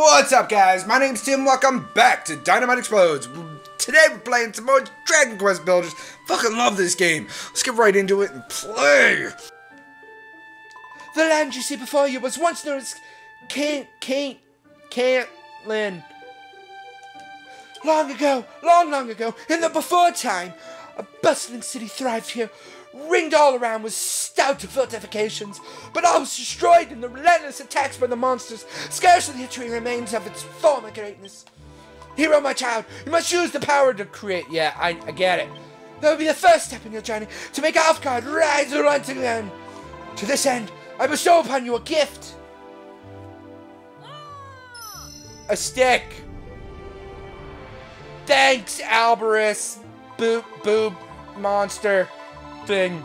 What's up, guys? My name's Tim. Welcome back to Dynamite Explodes. Today we're playing some more Dragon Quest Builders. Fucking love this game. Let's get right into it and play. The land you see before you was once known as Kent, Kent, Cantlin. Long ago, long, long ago, in the before time, a bustling city thrived here, ringed all around with stout fortifications, but all was destroyed in the relentless attacks by the monsters. Scarcely a tree remains of its former greatness. Hero, my child, you must use the power to create. Yeah, I, I get it. That will be the first step in your journey to make Alefgard rise once again. To this end, I bestow upon you a gift. A stick. Thanks, Alberus. Boop, boob, monster thing.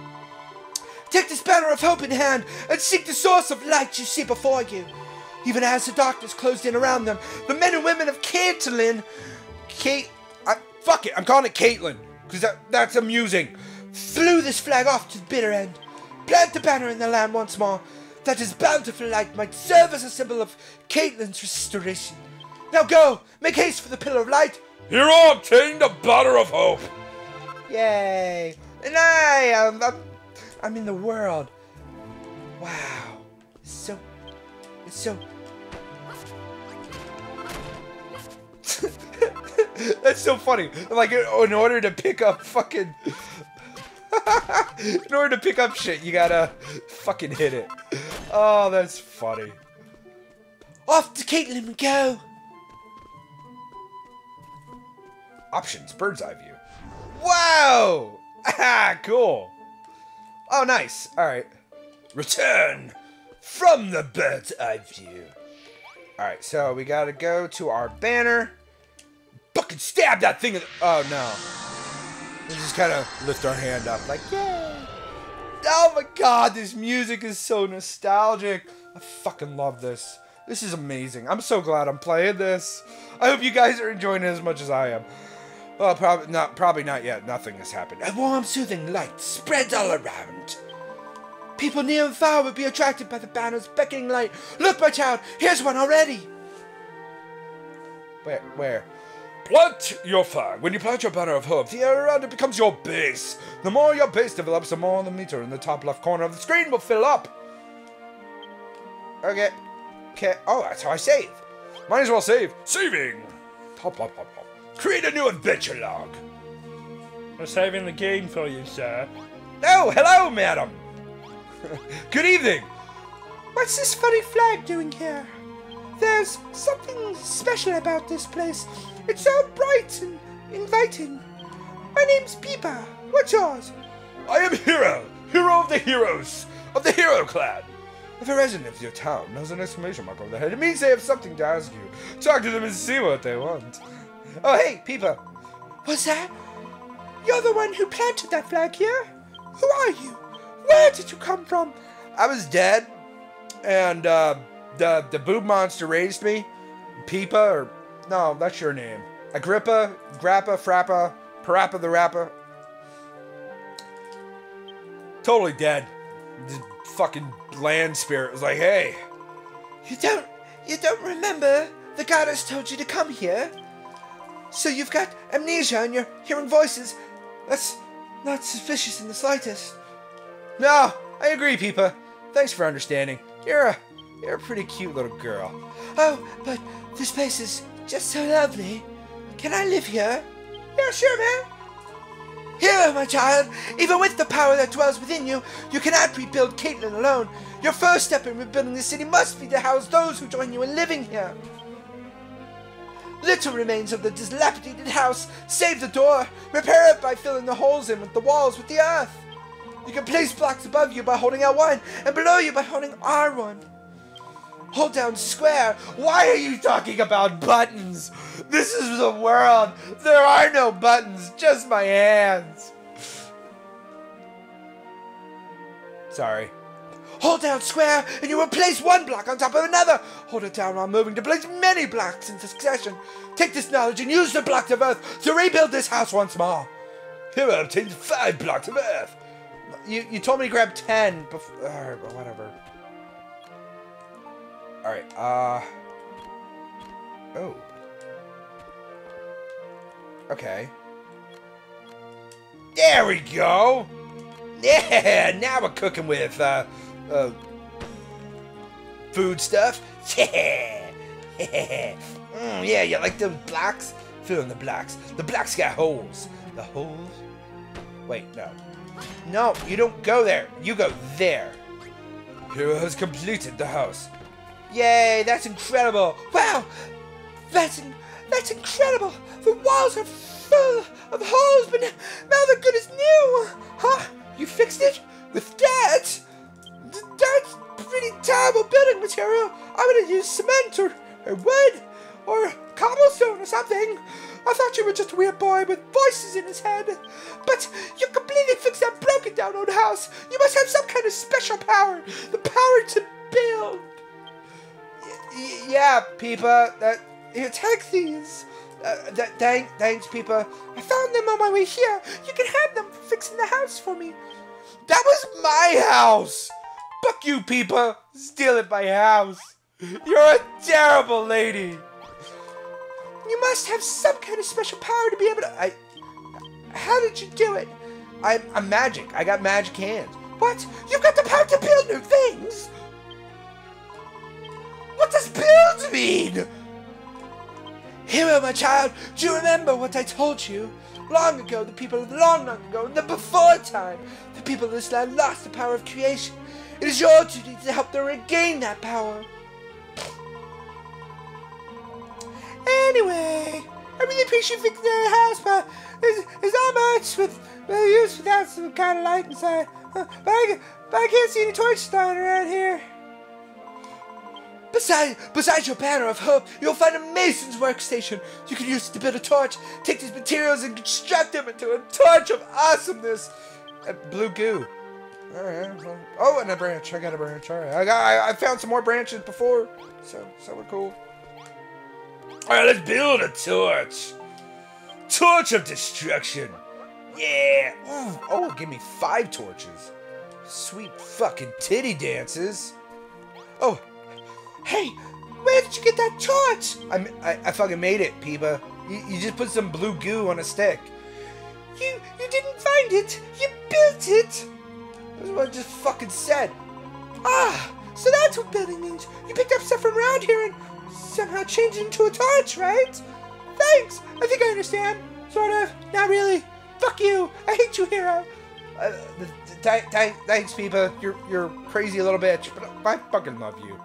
Take this banner of hope in hand and seek the source of light you see before you. Even as the darkness closed in around them, the men and women of Caitlin, Kate, I, fuck it, I'm calling it Caitlin, because that, that's amusing, flew this flag off to the bitter end. Plant the banner in the land once more, that his bountiful light might serve as a symbol of Caitlin's restoration. Now go, make haste for the pillar of light. Hero obtained a banner of hope. Yay! And I, I'm, I'm, I'm in the world. Wow, it's so, it's so. That's so funny. Like, in order to pick up fucking. in order to pick up shit, you gotta fucking hit it. Oh, that's funny. Off to Caitlin we go. Options, bird's eye view. Wow! Ah, cool. Oh, nice. All right. Return from the bird's eye view. All right, so we gotta go to our banner. Fucking stab that thing. Oh no. We just kind of lift our hand up, like yay. Oh my god, this music is so nostalgic. I fucking love this. This is amazing. I'm so glad I'm playing this. I hope you guys are enjoying it as much as I am. Well, probably not. Probably not yet. Nothing has happened. A warm, soothing light spreads all around. People near and far would be attracted by the banner's beckoning light. Look, my child, here's one already. Where? Where? Plant your flag. When you plant your banner of hope, the area around it becomes your base. The more your base develops, the more the meter in the top left corner of the screen will fill up. Okay. Okay. Oh, that's how I save. Might as well save. Saving. Top, top, top, top. Create a new adventure log. We're saving the game for you, sir. Oh, hello, madam. Good evening. What's this funny flag doing here? There's something special about this place. It's so bright and inviting. My name's Peepa. What's yours? I am Hero, hero of the heroes, of the hero clan. If a resident of your town knows an exclamation mark over their head, it means they have something to ask you. Talk to them and see what they want. Oh, hey, Peepa. What's that? You're the one who planted that flag here? Who are you? Where did you come from? I was dead, and uh, the the boob monster raised me. Peepa, or no, that's your name. Agrippa, Grappa, Frappa, Parappa the Rappa. Totally dead. The fucking land spirit was like, hey. You don't you don't remember the goddess told you to come here? So you've got amnesia and you're hearing voices. That's not suspicious in the slightest. No, I agree, Peepa. Thanks for understanding. You're a you're a pretty cute little girl. Oh, but this place is just so lovely. Can I live here? Yeah, sure, man. Here, my child, even with the power that dwells within you, you cannot rebuild Caitlin alone. Your first step in rebuilding the city must be to house those who join you in living here. Little remains of the dilapidated house. Save the door. Repair it by filling the holes in with the walls with the earth. You can place blocks above you by holding L1 and below you by holding R1. Hold down square. Why are you talking about buttons? This is the world. There are no buttons, just my hands. Sorry. Hold down square and you will place one block on top of another. Hold it down while moving to place many blocks in succession. Take this knowledge and use the blocks of earth to rebuild this house once more. Here I obtained five blocks of earth. You, you told me to grab ten before. Alright, whatever. Alright, uh. Oh. Okay. There we go! Yeah, now we're cooking with, uh, uh, food stuff. Yeah! mm, yeah, you like blocks? Fill in the blocks. The blocks got holes. The holes? Wait, no. No, you don't go there. You go there. Hero has completed the house. Yay, that's incredible. Wow, that's in, that's incredible. The walls are full of holes, but now they're good as new. Huh? You fixed it with that? Th- That's pretty terrible building material. I would have used cement or, or wood or cobblestone or something. I thought you were just a weird boy with voices in his head. But you completely fixed that broken down old house. You must have some kind of special power. The power to build. Y- yeah, Peepa. That here, take these. Uh, th- thank, thanks, Peepa. I found them on my way here. You can have them for fixing the house for me. That was my house. Fuck you, Peepa. Stealing my house. You're a terrible lady. You must have some kind of special power to be able to. I, How did you do it? I'm, I'm magic. I got magic hands. What? You've got the power to build new things? What does build mean? Hero, my child, do you remember what I told you? Long ago, the people of long, long ago, in the before time, the people of this land lost the power of creation. It is your duty to help them regain that power. Anyway, I really appreciate you fixing the house, but there's, there's not much with with use without some kind of light inside. Huh, But I, but I can't see any torches lying around here. Besides, besides your banner of hope, you'll find a mason's workstation. You can use it to build a torch. Take these materials and construct them into a torch of awesomeness. Uh, blue goo. All right. well- Oh, and a branch. I got a branch. All right. I got. I, I found some more branches before, so so we're cool. All right, let's build a torch. Torch of destruction. Yeah. Ooh. Oh, give me five torches. Sweet fucking titty dances. Oh, Hey, where did you get that torch? I I fucking made it, Peeba. You, you just put some blue goo on a stick. You you didn't find it. You built it. That's what I just fucking said. Ah, so that's what building means. You picked up stuff from around here and somehow changed it into a torch, right? Thanks. I think I understand. Sort of. Not really. Fuck you. I hate you, hero. Uh, th- th- th- th- thanks, Peeba. You're you're crazy little bitch, but I fucking love you.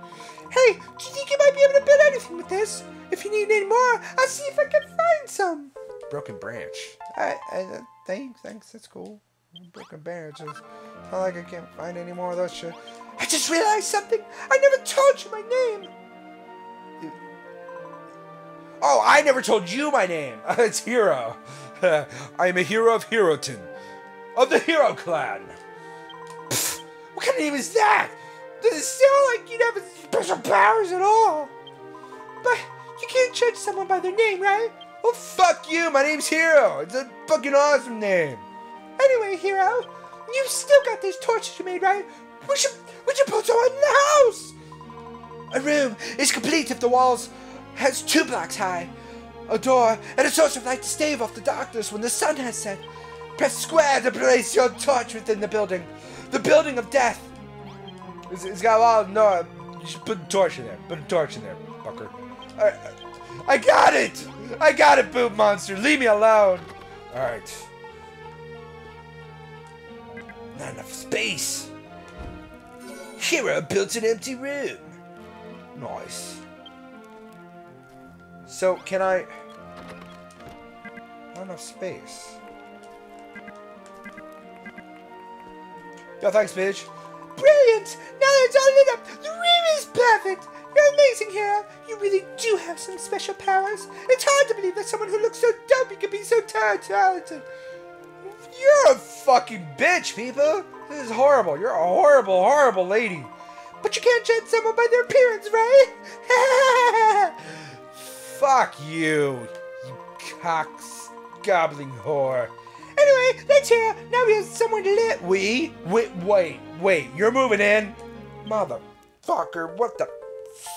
Hey, do you think you might be able to build anything with this? If you need any more, I'll see if I can find some. Broken branch. I, I uh, thanks, thanks. That's cool. Broken. It's not like I can't find any more of those shit. I just realized something. I never told you my name. Oh, I never told you my name. it's Hero. I am a hero of Heroton, of the Hero Clan. Pfft, what kind of name is that? Does it sound like you'd have special powers at all? But you can't judge someone by their name, right? Well, fuck you. My name's Hero. It's a fucking awesome name. Anyway, hero, you've still got those torches you made, right? We should we should put some in the house. A room is complete if the walls has two blocks high, a door, and a source of light to stave off the darkness when the sun has set. Press square to place your torch within the building, the building of death. It's, it's got a lot of no. You should put a torch in there. Put a torch in there, fucker. I, I got it. I got it, boob monster. Leave me alone. All right. Not enough space. Hero built an empty room. Nice. So can I? Not enough space. Yo, thanks, bitch. Brilliant! Now that it's all lit up, the room is perfect! You're amazing, hero! You really do have some special powers. It's hard to believe that someone who looks so dopey could be so talented. You're a fucking bitch, Peepa. This is horrible. You're a horrible, horrible lady. But you can't judge someone by their appearance, right? Fuck you, you cocks gobbling whore. anyway, let's hear. Now we have somewhere to live. We? Wait, wait, wait. You're moving in? Motherfucker, what the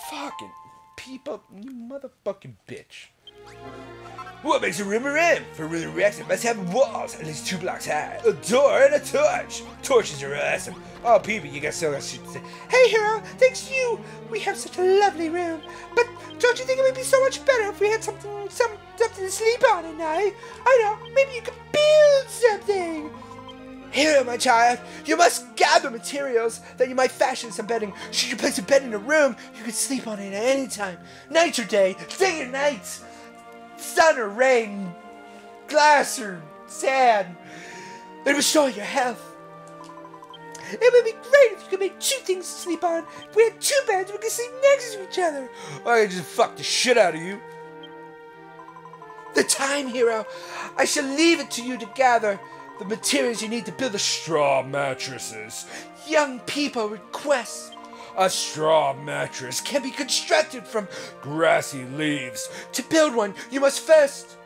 fucking people. You motherfucking bitch. What makes a room a room? For a room it must have walls at least two blocks high, a door, and a torch. Torches are awesome. Oh, Peepa, you got so much shit to say. Hey, hero, thanks to you, we have such a lovely room. But don't you think it would be so much better if we had something, some, something to sleep on at night? I know, maybe you could build something. Hero, my child, you must gather materials that you might fashion some bedding. Should you place a bed in a room, you can sleep on it at any time. Night or day, day or night. Sun or rain, glass or sand. It will show your health. It would be great if you could make two things to sleep on. If we had two beds, we could sleep next to each other. I could just fuck the shit out of you. The time, hero. I shall leave it to you to gather the materials you need to build the Straw mattresses. young people request. A straw mattress Can be constructed from. grassy leaves. To build one, you must first.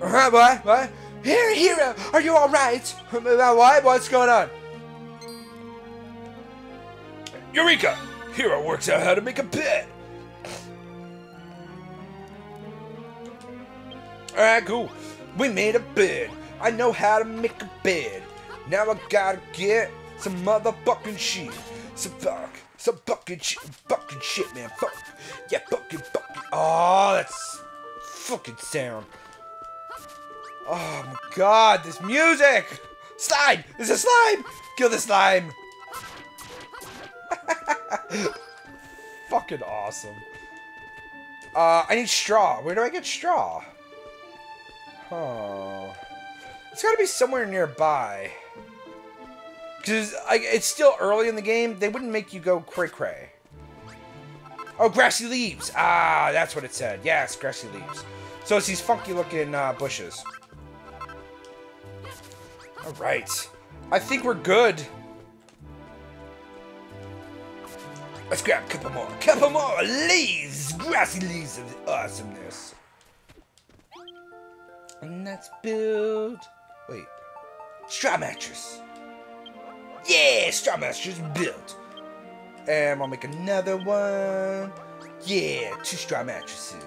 Uh, what? What? Here, hero, are you all right? What? What's going on? Eureka! Hero works out how to make a bed. Alright, cool. We made a bed. I know how to make a bed. Now I gotta get some motherfucking shit. Some fuck. Some fucking shit. Fucking shit, man. Fuck. Yeah, fucking fucking. Oh, that's fucking sound. Oh my god, this music! Slime! There's a slime! Kill the slime! fucking awesome. Uh, I need straw. Where do I get straw? Oh. It's gotta be somewhere nearby. Because it's still early in the game. They wouldn't make you go cray cray. Oh, grassy leaves. Ah, that's what it said. Yes, grassy leaves. So it's these funky looking uh, bushes. Alright. I think we're good. Let's grab a couple more. Couple more leaves. Grassy leaves of awesomeness. And let's build. Wait. Straw mattress. Yeah, straw mattress built. And I'll make another one. Yeah, two straw mattresses.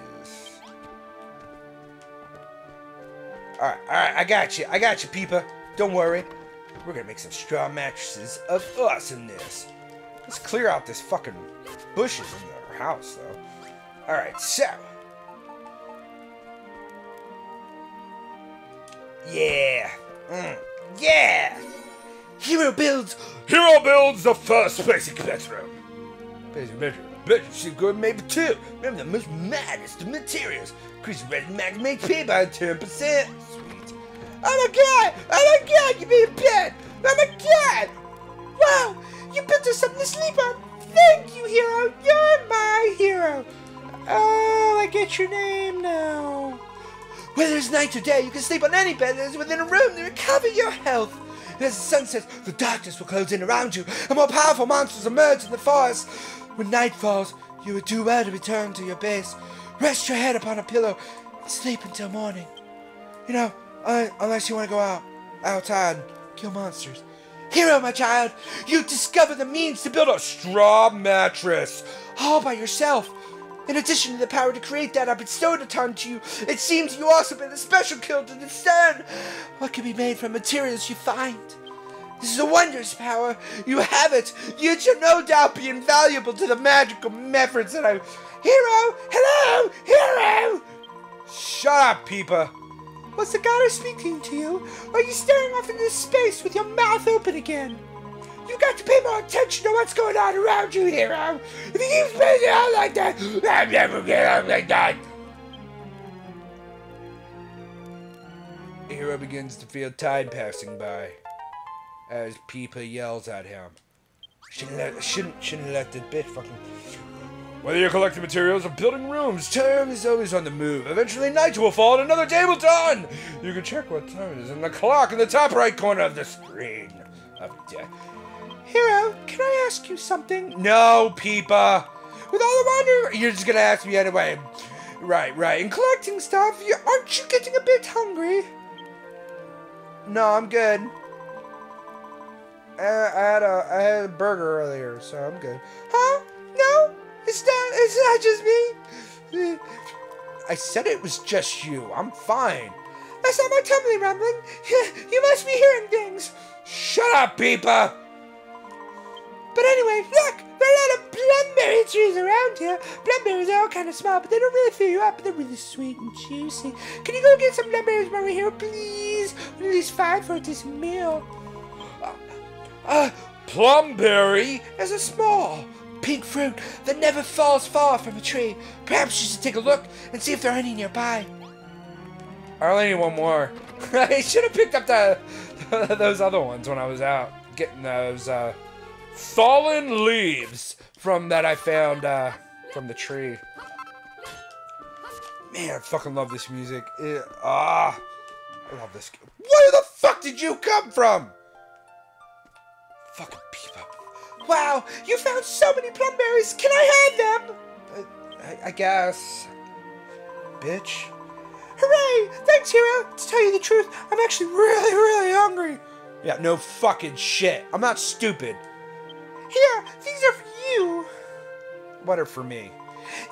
Alright, alright, I got you. I got you, Peepa. Don't worry. We're gonna make some straw mattresses of awesomeness. Let's clear out this fucking bushes in our house, though. Alright, so. Yeah. Mm. Yeah. Hero builds. Hero builds the first basic bedroom. Basic bedroom. Bedroom should go maybe two. Remember the most maddest of materials. Increase red max make pay by 10%. Sweet. Oh my god! Oh my god! You made a bed! Oh my god! Wow, you built us something to sleep on. Thank you, hero. You're my hero. Oh, I get your name now. Whether it's night or day, you can sleep on any bed that is within a room to recover your health. And as the sun sets, the darkness will close in around you, and more powerful monsters emerge in the forest. When night falls, you would do well to return to your base. Rest your head upon a pillow and sleep until morning. You know, unless you want to go out, outside, and kill monsters. Hero, my child, you discover the means to build a straw mattress all by yourself. In addition to the power to create that I bestowed upon you, it seems you also been a special skill to discern what can be made from materials you find. This is a wondrous power. You have it. You shall no doubt be invaluable to the magical methods that I. Hero! Hello! Hero! Shut up, Peepa. Was the goddess speaking to you? Are you staring off into space with your mouth open again? You got to pay more attention to what's going on around you, hero. If you keep spacing out like that, I'm never get out like that. Hero begins to feel time passing by as Peepa yells at him. Shouldn't let, shouldn't shouldn't let the bitch fucking. Whether you're collecting materials or building rooms, Time is always on the move. Eventually, night will fall and another day will dawn. you can check what time it is in the clock in the top right corner of the Screen of death. Hero, can I ask you something? No, Peepa. With all the wonder, you're just gonna ask me anyway. Right, right. And collecting stuff, you, aren't you getting a bit hungry? No, I'm good. I, I had a I had a burger earlier, so I'm good. Huh? No, it's not. Not just me. I said it was just you. I'm fine. That's not my tummy rumbling. You must be hearing things. Shut up, Peepa! But anyway, look, there are a lot of plumberry trees around here. Plumberries are all kind of small, but they don't really fill you up. But they're really sweet and juicy. Can you go get some plumberries while we're here, please? At least five for this meal. Uh, Plumberry? is a small pink fruit that never falls far from a tree. Perhaps you should take a look and see if there are any nearby. I only need one more. I should have picked up the those other ones when I was out getting those uh, fallen leaves from that I found uh, from the tree. Man, I fucking love this music. It- ah, I love this. Where the fuck did you come from? Fucking Peepa. Wow, you found so many plumberries. Can I have them? I, I guess. Bitch. Hooray! Thanks, Hero. To tell you the truth, I'm actually really, really hungry. Yeah, no fucking shit. I'm not stupid. Here, these are for you. What are for me?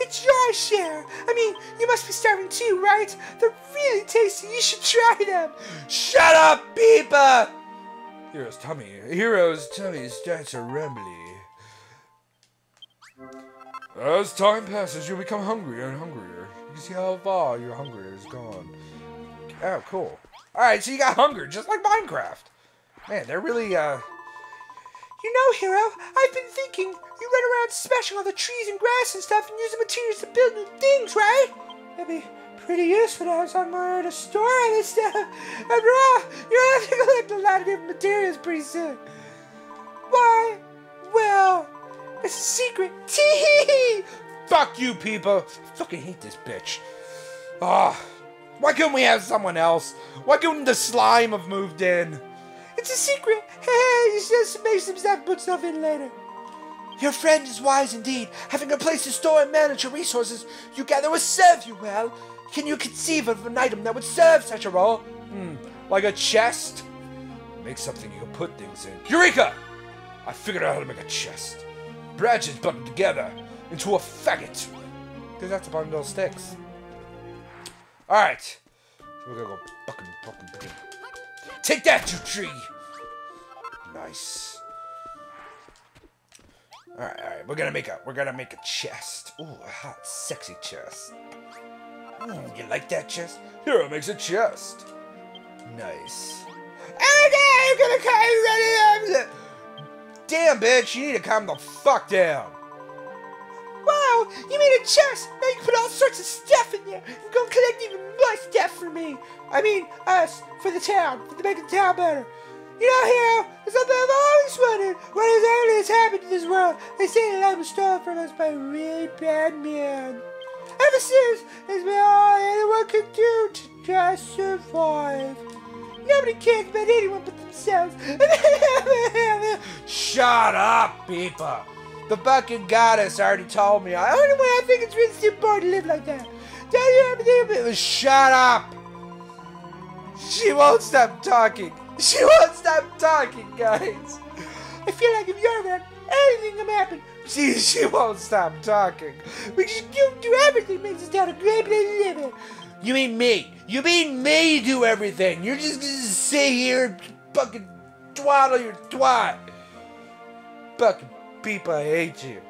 It's your share. I mean, you must be starving too, right? They're really tasty. You should try them. Shut up, Peepa! Hero's tummy. Hero's tummy starts to rumbly. As time passes, you become hungrier and hungrier. You can see how far your hunger is gone. Oh, cool. Alright, so you got hunger, just like Minecraft. Man, they're really, uh... You know, Hero, I've been thinking you run around smashing all the trees and grass and stuff and use the materials to build new things, right? That'd be pretty useful to have somewhere to store all this stuff. After all, you're gonna have to collect a lot of different materials pretty soon. Why? Well, it's a secret. Tee Fuck you, Peepa. I fucking hate this bitch. Ah, why couldn't we have someone else? Why couldn't the slime have moved in? It's a secret. Hey, you just make some stuff, put stuff in later. Your friend is wise indeed. Having a place to store and manage your resources you gather will serve you well. Can you conceive of an item that would serve such a role? Hmm, like a chest? Make something you can put things in. Eureka! I figured out how to make a chest. Branches buttoned together into a faggot. Because that's a bundle of sticks. Alright. So we're gonna go fucking, fucking, fucking. Take that, you tree! Nice. Alright, alright. We're gonna make a we're gonna make a chest. Ooh, a hot, sexy chest. Mm, you like that chest? Hero makes a chest. Nice. Okay, I'm gonna calm you ready. Damn, bitch, you need to calm the fuck down. You made a chest. Now you can put all sorts of stuff in there. And go collect even more stuff for me. I mean, us, for the town, for to make the town better. You know, Hero, there's something I've always wondered. What has happened to this world? They say that life was stolen from us by a really bad man. Ever since, it's been all anyone could do to just survive. Nobody cares about anyone but themselves. Shut up, Peepa. The fucking goddess already told me. I oh, Only way I think it's really boring to live like that. Tell you everything only shut up. She won't stop talking. She won't stop talking, guys. I feel like if you're around, anything can happen. She she won't stop talking. We just do, everything makes this town a great place to live in. You mean me? You mean me do everything? You're just gonna sit here and fucking twaddle your twat. Fucking Peepa, I hate you.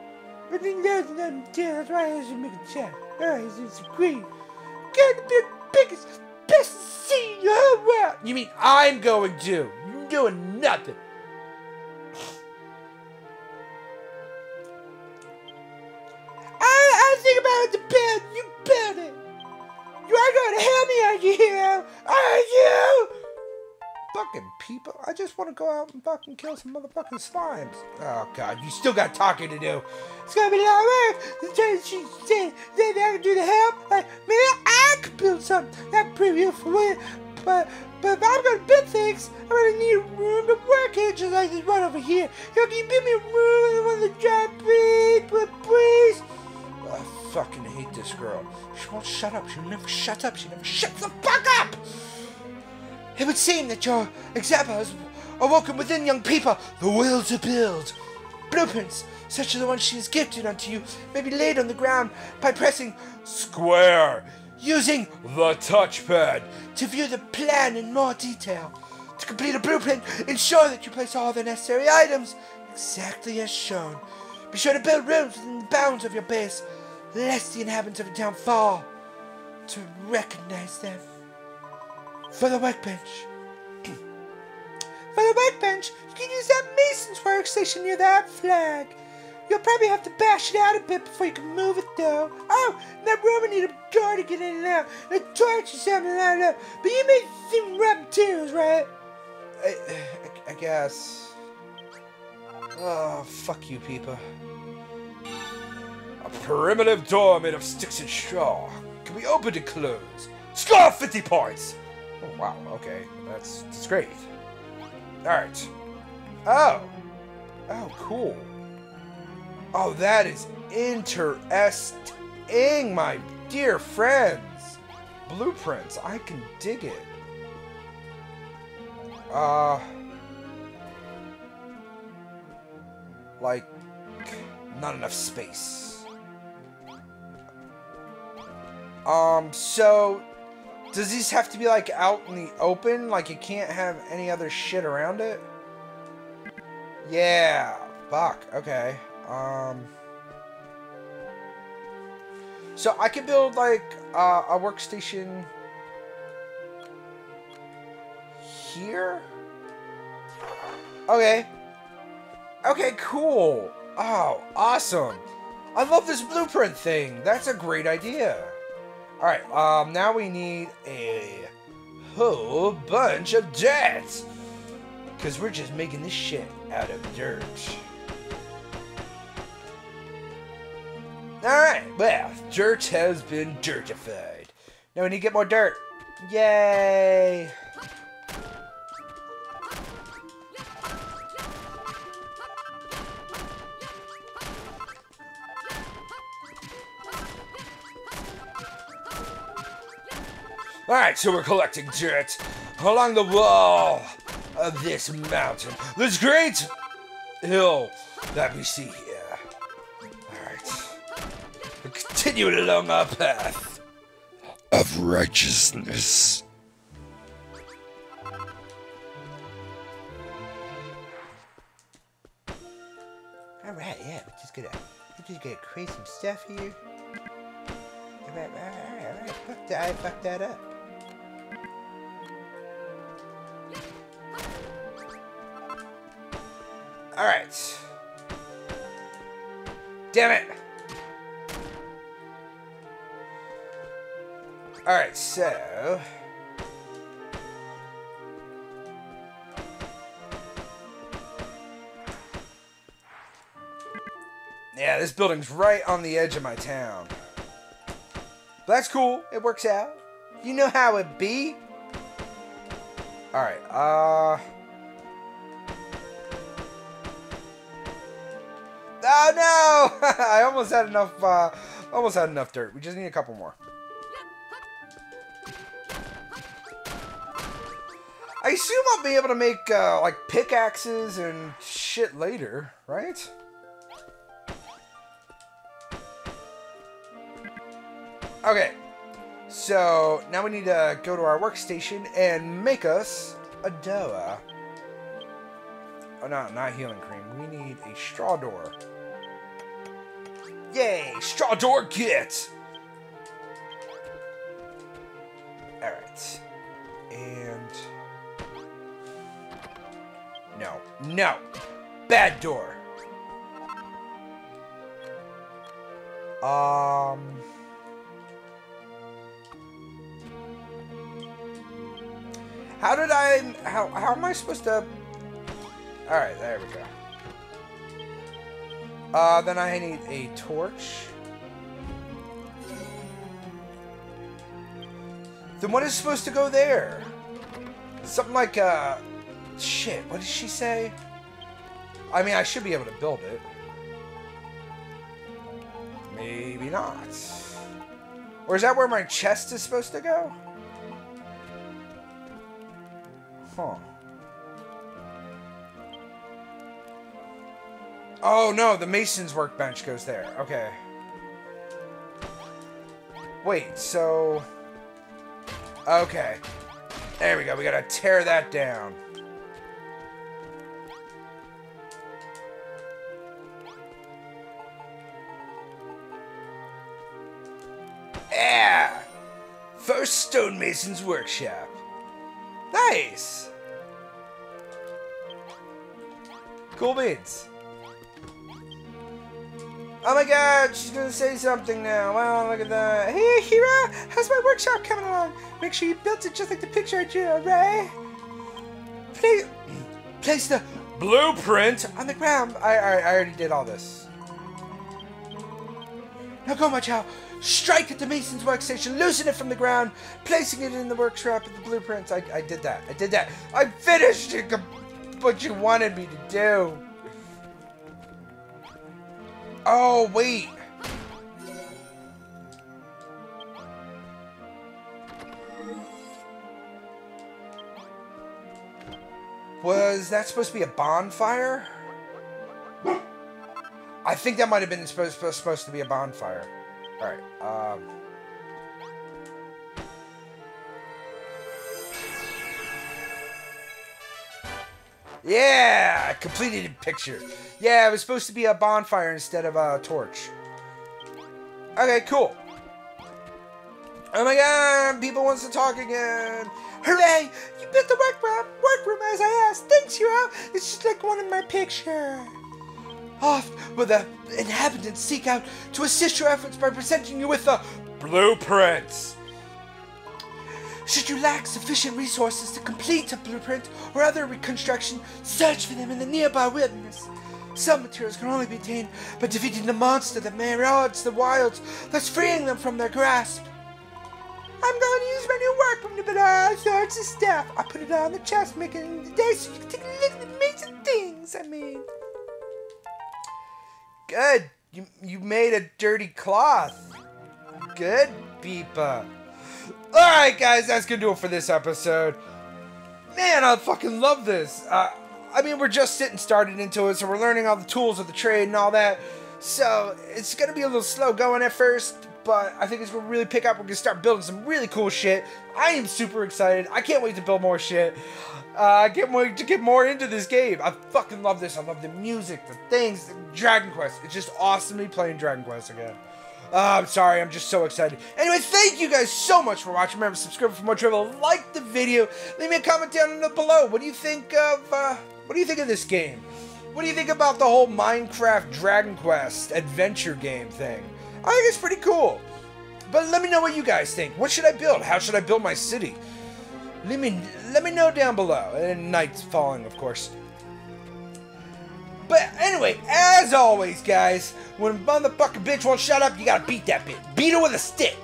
But think there's nothing to tell. That's why I should make a chat. Alright, so it's agreed. Got to be the biggest, best city in the whole world. You mean I'm going to? You're doing nothing. I, I think about the build. You it. You are going to help me, are you? Are you? Fucking Peepa. I just want to go out and fucking kill some motherfucking slimes. Oh god, you still got talking to do. It's gonna be of oh, work. The she said that I can do the help. Like maybe I could build something. That's pretty beautiful. Way. But but if I'm gonna build things, I'm gonna need room to work in, just like this one over here. Yo, can you build me room in one of the giant please, please? Oh, I fucking hate this girl. She won't shut up. She'll never shut up. She never shuts the fuck up. It would seem that your example has Awoken within young Peepa the will to build. Blueprints, such as the one she has gifted unto you, may be laid on the ground by pressing Square. using The touchpad. to view the plan in more detail. To complete a blueprint, ensure that you place all the necessary items exactly as shown. Be sure to build rooms within the bounds of your base, lest the inhabitants of the town fall to recognize them. For the workbench. For the workbench, you can use that mason's workstation near that flag. You'll probably have to bash it out a bit before you can move it, though. Oh, that room will need a door to get in and out, a torch or something light up. But you made some raw materials, right? I, I, I guess. Oh, fuck you, Peepa. A primitive door made of sticks and straw. Can be opened and closed. Score 50 points. Oh, wow, okay. That's, that's great. Alright. Oh. Oh, cool. Oh, that is interesting, my dear friends. Blueprints. I can dig it. Uh. Like, not enough space. Um, so does these have to be like out in the open? Like you can't have any other shit around it? Yeah. Fuck. Okay. Um. So I can build like uh, a workstation here. Okay. Okay. Cool. Oh, awesome. I love this blueprint thing. That's a great idea. All right, um, now we need a whole bunch of dirt. Because we're just making this shit out of dirt. Alright, well, dirt has been dirtified. Now we need to get more dirt. Yay! Alright, so we're collecting dirt along the wall of this mountain. This great hill that we see here. Alright. We're continuing along our path of righteousness. Alright, yeah, we're just gonna, we're just gonna create some stuff here. Alright, alright, alright, fuck that, I fucked that up. Alright. Damn it! Alright, so. Yeah, this building's right on the edge of my town. But that's cool. It works out. You know how it be. Alright, uh. Oh no! I almost had enough. Uh, almost had enough dirt. We just need a couple more. I assume I'll be able to make uh, like pickaxes and shit later, right? Okay, so now we need to go to our workstation and make us a door. Oh no, not healing cream. We need a straw door. Yay! Straw door kit! Alright. And. No. No! Bad door! Um. How did I. How, how am I supposed to. Alright, there we go. Uh, then I need a torch. Then what is supposed to go there? Something like, uh... Shit, what did she say? I mean, I should be able to build it. Maybe not. Or is that where my chest is supposed to go? Huh. Oh no, the mason's workbench goes there. Okay. Wait, so. Okay. There we go. We gotta tear that down. Yeah! First stonemason's workshop. Nice! Cool beans. Oh my god, she's gonna say something now. Wow, look at that. Hey, Hero, how's my workshop coming along? Make sure you built it just like the picture I drew, alright? Place, place the blueprint on the ground. I, I, I already did all this. Now go, my child. Strike at the mason's workstation, loosen it from the ground, placing it in the workshop with the blueprints. I, I did that. I did that. I finished it, what you wanted me to do. Oh, wait. Was that supposed to be a bonfire? I think that might have been supposed, supposed to be a bonfire. Alright, um... Yeah! Completed picture. Yeah, it was supposed to be a bonfire instead of a torch. Okay, cool. Oh my god, Peepa wants to talk again. Hooray! You built the workroom, workroom as I asked. Thanks, Hero. It's just like one in my picture. Oft will the inhabitants seek out to assist your efforts by presenting you with the blueprints. Should you lack sufficient resources to complete a blueprint or other reconstruction, search for them in the nearby wilderness. Some materials can only be obtained by defeating the monster that marauds the wilds, thus freeing them from their grasp. I'm going to use my new workroom to build all sorts of stuff. I put it on the chest, making it today so you can take a look at the amazing things I made. Good. You, you made a dirty cloth. Good, Beepa. Alright, guys, that's gonna do it for this episode. Man, I fucking love this. Uh, I mean, we're just getting started into it, so we're learning all the tools of the trade and all that. So, it's gonna be a little slow going at first, but I think it's gonna really pick up. We're gonna start building some really cool shit. I am super excited. I can't wait to build more shit. Uh, I can't wait to get more into this game. I fucking love this. I love the music, the things, the Dragon Quest. It's just awesome to be playing Dragon Quest again. Uh, I'm sorry, I'm just so excited. Anyway, thank you guys so much for watching. Remember, subscribe for more travel. Like the video. Leave me a comment down below. What do you think of, uh, what do you think of this game? What do you think about the whole Minecraft Dragon Quest adventure game thing? I think it's pretty cool. But let me know what you guys think. What should I build? How should I build my city? Let me let me know down below. And night's falling, of course. But anyway, as always, guys, when a motherfucking bitch won't shut up, you gotta beat that bitch. Beat her with a stick.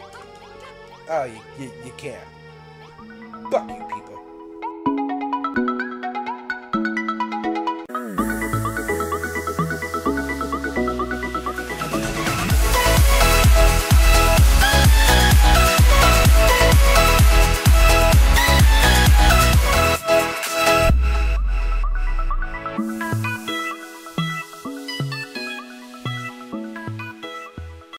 Oh, you, you, you can't. Fuck you.